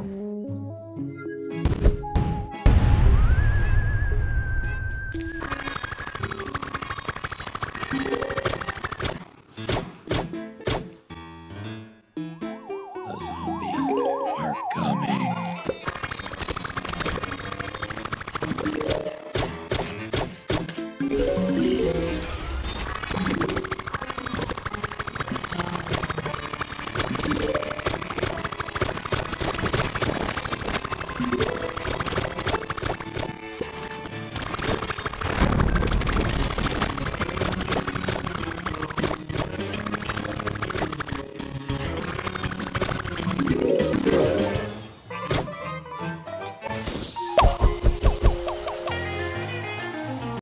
The coming.